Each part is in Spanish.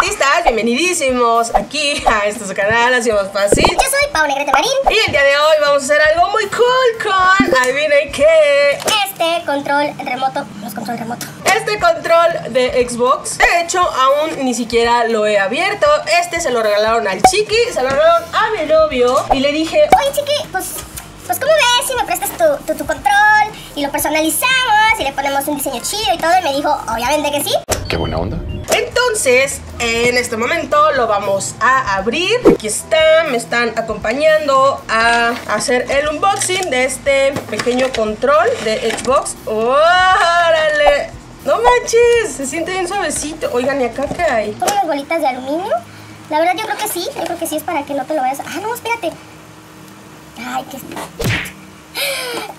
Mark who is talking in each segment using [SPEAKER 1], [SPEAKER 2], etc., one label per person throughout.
[SPEAKER 1] zapatistas, bienvenidísimos aquí a este su canal, así más fácil.
[SPEAKER 2] Yo soy Pau Negrete Marín.
[SPEAKER 1] Y el día de hoy vamos a hacer algo muy cool con, adivinen qué,
[SPEAKER 2] Este control remoto, no es control remoto.
[SPEAKER 1] este control de Xbox. De hecho, aún ni siquiera lo he abierto. Este se lo regalaron al chiqui, se lo regalaron a mi novio. Y le dije,
[SPEAKER 2] Oye, chiqui, pues, pues ¿cómo ves si me prestas tu, tu, tu control y lo personalizamos y le ponemos un diseño chido y todo? Y me dijo, obviamente que sí.
[SPEAKER 3] Qué buena onda.
[SPEAKER 1] Entonces, en este momento lo vamos a abrir. Aquí está, me están acompañando a hacer el unboxing de este pequeño control de Xbox. ¡Órale! ¡No manches! Se siente bien suavecito. Oigan, ¿y acá qué hay?
[SPEAKER 2] Son unas bolitas de aluminio. La verdad yo creo que sí, yo creo que sí es para que no te lo vayas. Ah, no, espérate. Ay, qué...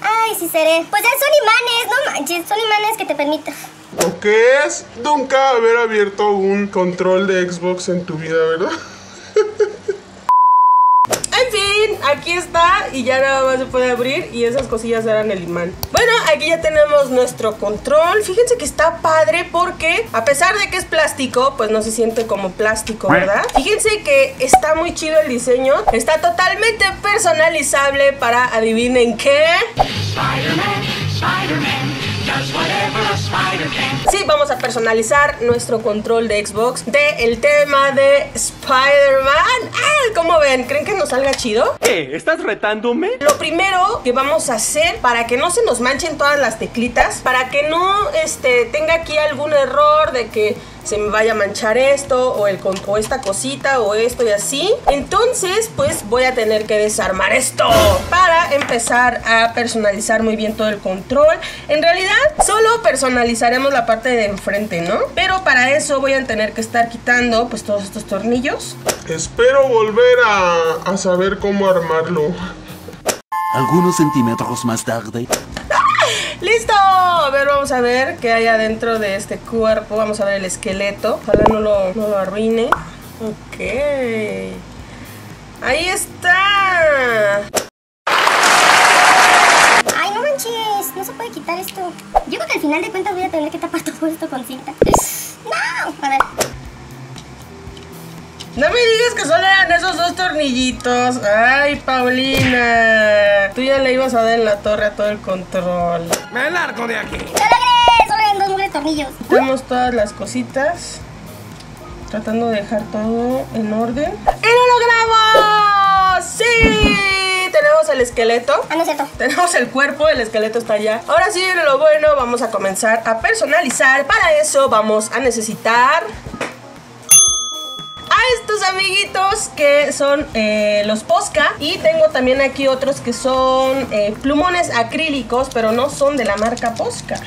[SPEAKER 2] Ay, sí seré. Pues ya son imanes, no manches, son imanes que te permiten...
[SPEAKER 4] Lo que es nunca haber abierto un control de Xbox en tu vida, ¿verdad?
[SPEAKER 1] En fin, aquí está y ya nada más se puede abrir y esas cosillas eran el imán. Bueno, aquí ya tenemos nuestro control. Fíjense que está padre porque a pesar de que es plástico, pues no se siente como plástico, ¿verdad? Fíjense que está muy chido el diseño. Está totalmente personalizable para adivinen qué.
[SPEAKER 5] Spider-Man, Spider-Man,
[SPEAKER 1] Sí, vamos a personalizar nuestro control de Xbox de el tema de Spider-Man. Ah, ¿Cómo ven? ¿Creen que nos salga chido?
[SPEAKER 6] ¿Qué? ¿Estás retándome?
[SPEAKER 1] Lo primero que vamos a hacer para que no se nos manchen todas las teclitas, para que no este, tenga aquí algún error de que se me vaya a manchar esto o, el, o esta cosita o esto y así. Entonces, pues voy a tener que desarmar esto para empezar a personalizar muy bien todo el control. En realidad, solo personalizaremos la parte de enfrente, ¿no? Pero para eso voy a tener que estar quitando pues todos estos tornillos.
[SPEAKER 4] Espero volver a, a saber cómo armarlo.
[SPEAKER 7] Algunos centímetros más tarde.
[SPEAKER 1] ¡Listo! A ver, vamos a ver qué hay adentro de este cuerpo. Vamos a ver el esqueleto. Ojalá no lo, no lo arruine. Ok. Ahí está.
[SPEAKER 2] Ay, no manches, no se puede quitar esto. Yo creo que al final de cuentas voy a tener que tapar todo esto con cinta. No, a ver.
[SPEAKER 1] No me digas que solo eran esos dos tornillitos. Ay, Paulina. Tú ya le ibas a dar en la torre a todo el control.
[SPEAKER 6] Me largo de aquí.
[SPEAKER 2] ¡Lo logré! Solo eran dos tornillos.
[SPEAKER 1] Tenemos todas las cositas. Tratando de dejar todo en orden. ¡Y lo logramos! ¡Sí! Tenemos el esqueleto.
[SPEAKER 2] Ah, no es cierto.
[SPEAKER 1] Tenemos el cuerpo, el esqueleto está allá. Ahora sí, lo bueno, vamos a comenzar a personalizar. Para eso vamos a necesitar estos amiguitos que son eh, los Posca. Y tengo también aquí otros que son eh, plumones acrílicos, pero no son de la marca Posca.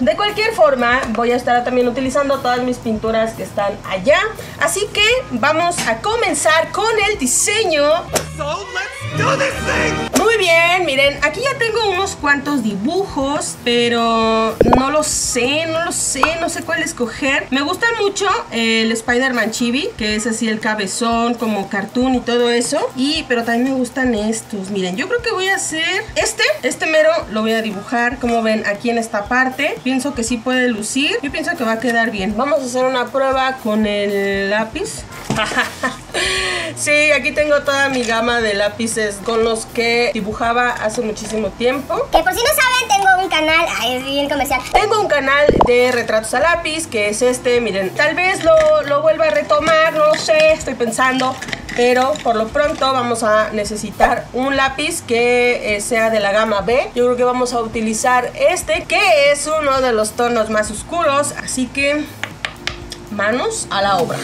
[SPEAKER 1] De cualquier forma, voy a estar también utilizando todas mis pinturas que están allá. Así que vamos a comenzar con el diseño. Muy bien, miren, aquí ya tengo unos cuantos dibujos, pero no lo sé, no lo sé, no sé cuál escoger. Me gusta mucho el Spider-Man Chibi, que es así el cabezón, como cartoon y todo eso. Y, pero también me gustan estos. Miren, yo creo que voy a hacer este, este mero lo voy a dibujar, como ven, aquí en esta parte. Pienso que sí puede lucir. Yo pienso que va a quedar bien. Vamos a hacer una prueba con el lápiz. sí, aquí tengo toda mi gama de lápices con los que dibujaba hace muchísimo tiempo.
[SPEAKER 2] Que por si no saben, tengo un canal. Ay, es bien comercial.
[SPEAKER 1] Tengo un canal de retratos a lápiz, que es este, miren, tal vez lo, lo vuelva a retomar, no lo sé, estoy pensando, pero por lo pronto vamos a necesitar un lápiz que eh, sea de la gama B. Yo creo que vamos a utilizar este, que es uno de los tonos más oscuros, así que manos a la obra.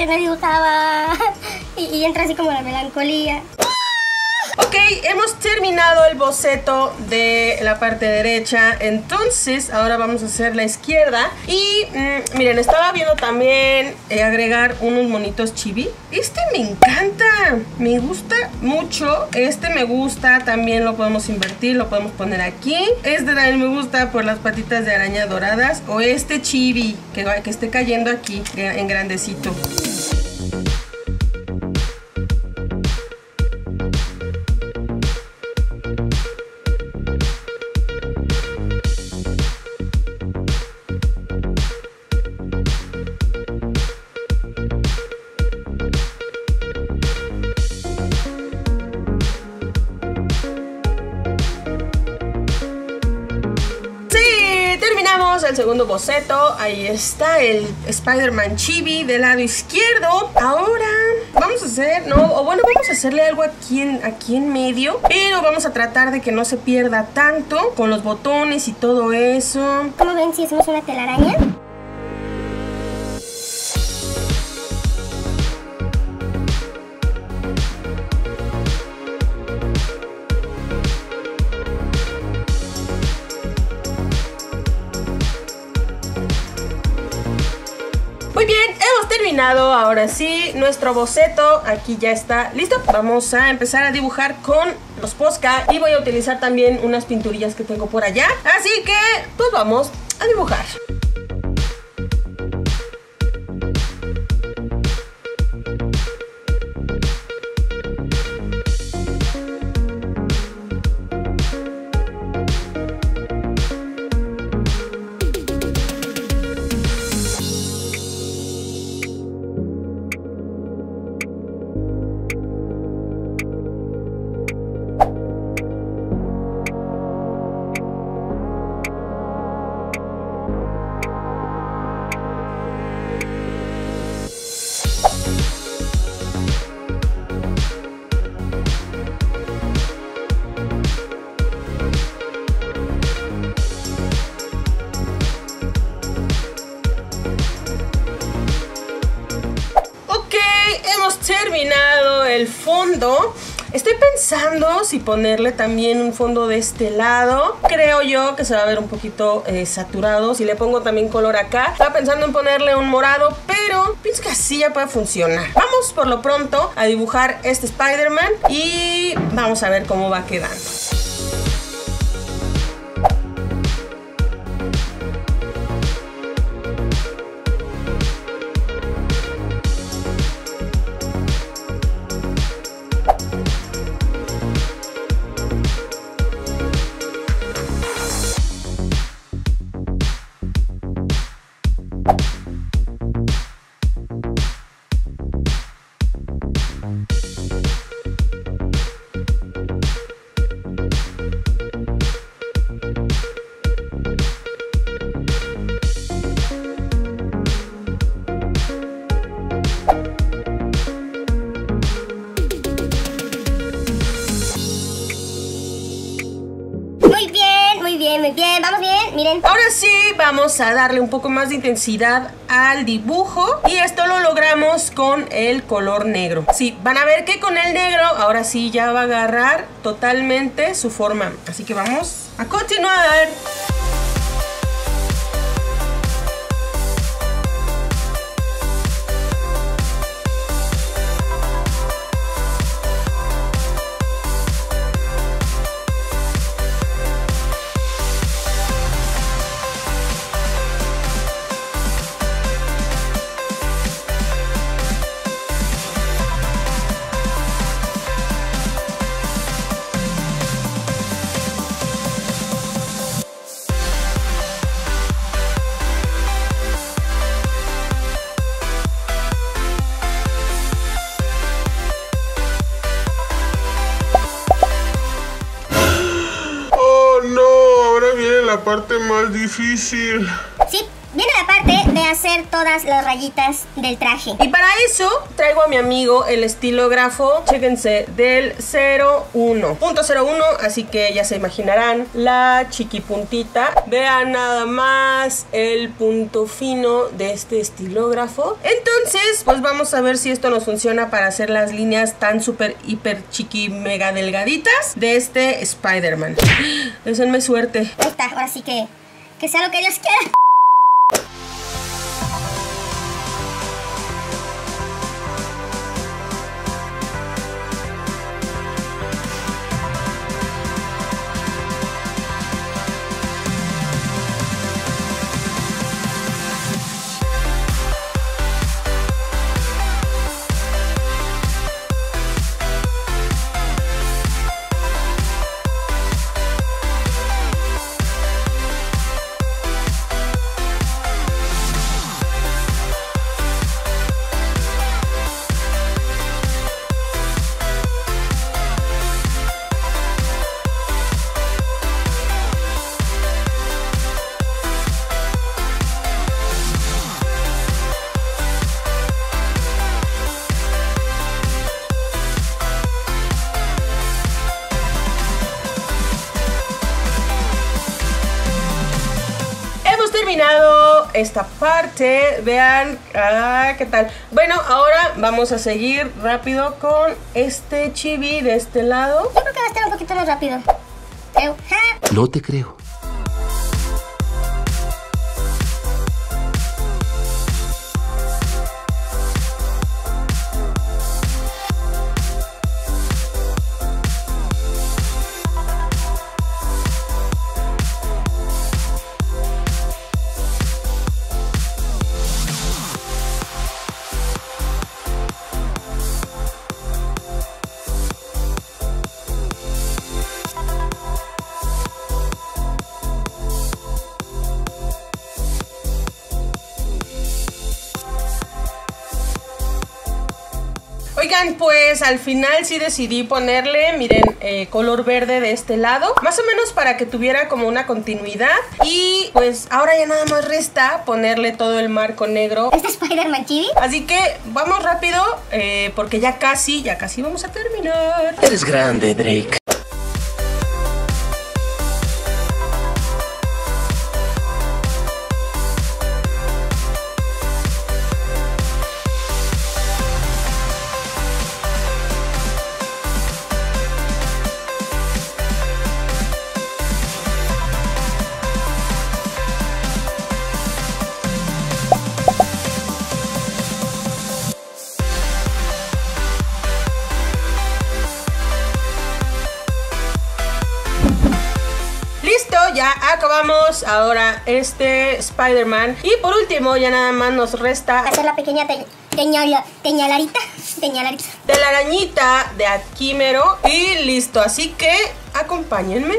[SPEAKER 2] Que no dibujaba. Y, y entra así como la melancolía.
[SPEAKER 1] Ok, hemos terminado el boceto de la parte derecha. Entonces, ahora vamos a hacer la izquierda. Y mm, miren, estaba viendo también eh, agregar unos monitos chibi. Este me encanta. Me gusta mucho. Este me gusta. También lo podemos invertir. Lo podemos poner aquí. Este también me gusta por las patitas de araña doradas. O este chibi que, esté cayendo aquí en grandecito. Boceto. Ahí está el Spider-Man Chibi del lado izquierdo. Ahora vamos a hacer, no, o bueno, vamos a hacerle algo aquí en, aquí en medio. Pero vamos a tratar de que no se pierda tanto con los botones y todo eso.
[SPEAKER 2] ¿Cómo ven si hacemos una telaraña?
[SPEAKER 1] Ahora sí nuestro boceto. Aquí ya está listo. Vamos a empezar a dibujar con los Posca y voy a utilizar también unas pinturillas que tengo por allá. Así que, pues vamos a dibujar. Pensando si ponerle también un fondo de este lado. Creo yo que se va a ver un poquito eh, saturado. Si le pongo también color acá. Estaba pensando en ponerle un morado, pero pienso que así ya puede funcionar. Vamos por lo pronto a dibujar este Spider-Man y vamos a ver cómo va quedando. Ahora sí, vamos a darle un poco más de intensidad al dibujo y esto lo logramos con el color negro. Sí, van a ver que con el negro ahora sí ya va a agarrar totalmente su forma. Así que vamos a continuar.
[SPEAKER 4] Parte más difícil.
[SPEAKER 2] Sí, viene la parte de hacer todas las rayitas del traje.
[SPEAKER 1] Y para eso traigo a mi amigo el estilógrafo, chéquense, del 01. Punto 01, así que ya se imaginarán la chiquipuntita. Vean nada más el punto fino de este estilógrafo. Entonces, pues vamos a ver si esto nos funciona para hacer las líneas tan súper, hiper, chiqui, mega delgaditas de este Spider-Man. Deseenme suerte.
[SPEAKER 2] Ahí está, ahora sí que, que sea lo que Dios quiera.
[SPEAKER 1] Esta parte. Vean, ah, qué tal. Bueno, ahora vamos a seguir rápido con este chibi de este lado.
[SPEAKER 2] Yo creo que va a estar un poquito más rápido.
[SPEAKER 7] No te creo.
[SPEAKER 1] Oigan, pues al final sí decidí ponerle, miren, eh, color verde de este lado, más o menos para que tuviera como una continuidad. Y pues ahora ya nada más resta ponerle todo el marco negro.
[SPEAKER 2] Este Spider-Man chibi.
[SPEAKER 1] Así que vamos rápido, eh, porque ya casi, ya casi vamos a terminar.
[SPEAKER 6] Eres grande, Drake.
[SPEAKER 1] Ahora este Spider-Man. Y por último, ya nada más nos resta
[SPEAKER 2] Hacer la pequeña te teñala- teñalarita. Teñalarita.
[SPEAKER 1] de la arañita de Akimero. Y listo, así que acompáñenme.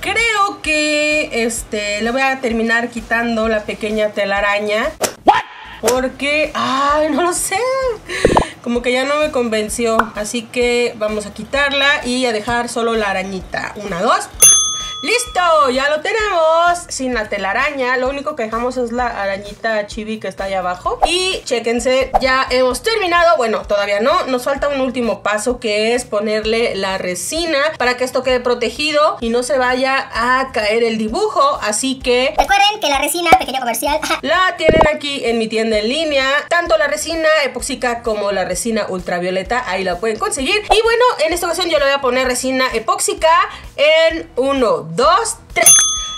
[SPEAKER 1] Creo que este le voy a terminar quitando la pequeña telaraña. Porque, ay, no lo sé. Como que ya no me convenció. Así que vamos a quitarla y a dejar solo la arañita. Una, dos. ¡Listo! Ya lo tenemos sin la telaraña. Lo único que dejamos es la arañita chibi que está ahí abajo. Y chéquense, ya hemos terminado. Bueno, todavía no. Nos falta un último paso que es ponerle la resina para que esto quede protegido y no se vaya a caer el dibujo. Así que
[SPEAKER 2] Recuerden que la resina, pequeño comercial,
[SPEAKER 1] la tienen aquí en mi tienda en línea. Tanto la resina epóxica como la resina ultravioleta. Ahí la pueden conseguir. Y bueno, en esta ocasión yo le voy a poner resina epóxica en 1, 2, 3.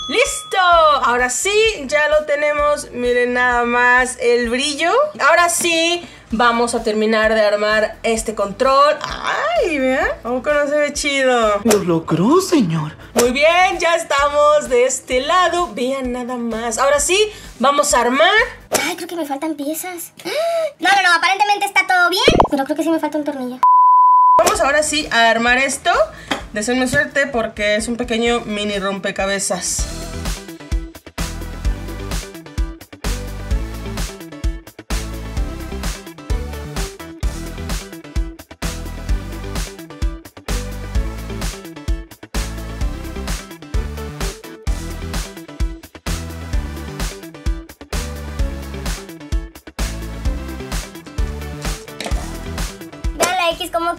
[SPEAKER 1] ¡Listo! Ahora sí, ya lo tenemos. Miren nada más el brillo. Ahora sí, vamos a terminar de armar este control. ¡Ay, vean! ¿Cómo que no se ve chido?
[SPEAKER 6] Lo logró, señor.
[SPEAKER 1] Muy bien, ya estamos de este lado. Vean nada más. Ahora sí, vamos a armar.
[SPEAKER 2] Ay, creo que me faltan piezas. No, no, no, aparentemente está todo bien. Pero creo que sí me falta un tornillo.
[SPEAKER 1] Vamos ahora sí a armar esto. Deseenme suerte porque es un pequeño mini rompecabezas.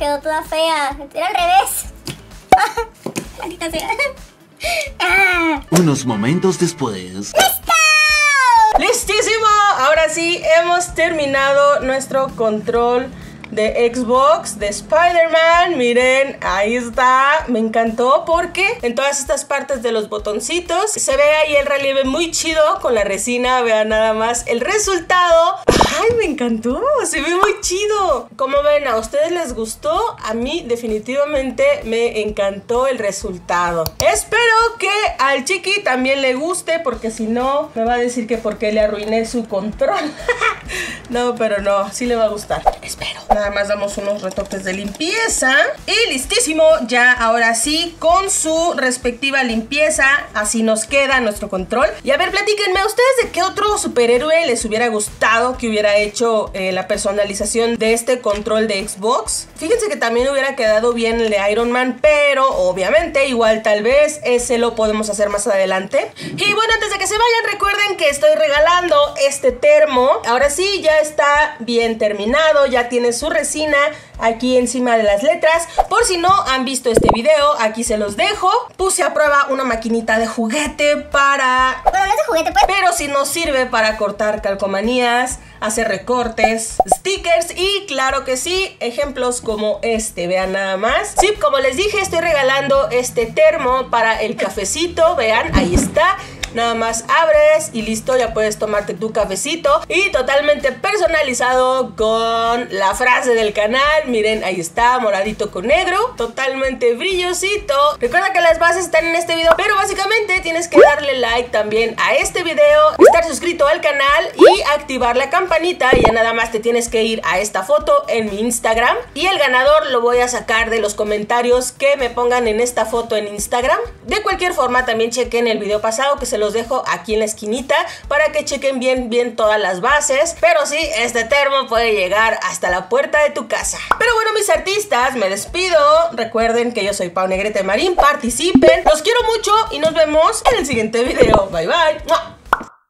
[SPEAKER 2] Quedó toda fea. Era al revés. Maldita sea. Ah.
[SPEAKER 7] Unos momentos después.
[SPEAKER 1] ¡Listísimo! Ahora sí, hemos terminado nuestro control de Xbox, de Spider-Man. Miren, ahí está. Me encantó porque en todas estas partes de los botoncitos se ve ahí el relieve muy chido con la resina. Vean nada más el resultado. ¡Ay, me encantó! Se ve muy chido. Como ven, a ustedes les gustó. A mí definitivamente me encantó el resultado. Espero que al chiqui también le guste porque si no me va a decir que porque le arruiné su control. no, pero no, sí le va a gustar. Espero. Nada más damos unos retoques de limpieza. Y listísimo, ya ahora sí, con su respectiva limpieza. Así nos queda nuestro control. Y a ver, platíquenme, ¿ustedes de qué otro superhéroe les hubiera gustado que hubiera hecho eh, la personalización de este control de Xbox? Fíjense que también hubiera quedado bien el de Iron Man, pero obviamente, igual tal vez ese lo podemos hacer más adelante. Y bueno, antes de que se vayan, recuerden que estoy regalando este termo. Ahora sí, ya está bien terminado, ya tiene su resina aquí encima de las letras. Por si no han visto este video, aquí se los dejo. Puse a prueba una maquinita de juguete para...
[SPEAKER 2] Bueno, no es de juguete, pues.
[SPEAKER 1] Pero si nos sirve para cortar calcomanías, hacer recortes, stickers y claro que sí, ejemplos como este, vean nada más. Sí, como les dije, estoy regalando este termo para el cafecito, vean, ahí está. Nada más abres y listo, ya puedes tomarte tu cafecito y totalmente personalizado con la frase del canal. Miren, ahí está, moradito con negro, totalmente brillosito. Recuerda que las bases están en este video, pero básicamente tienes que darle like también a este video, estar suscrito al canal y activar la campanita. Y ya nada más te tienes que ir a esta foto en mi Instagram y el ganador lo voy a sacar de los comentarios que me pongan en esta foto en Instagram. De cualquier forma, también chequen el video pasado que se los dejo aquí en la esquinita para que chequen bien bien todas las bases. Pero sí, este termo puede llegar hasta la puerta de tu casa. Pero bueno, mis artistas, me despido. Recuerden que yo soy Pau Negrete Marín. Participen. Los quiero mucho y nos vemos en el siguiente video. Bye bye.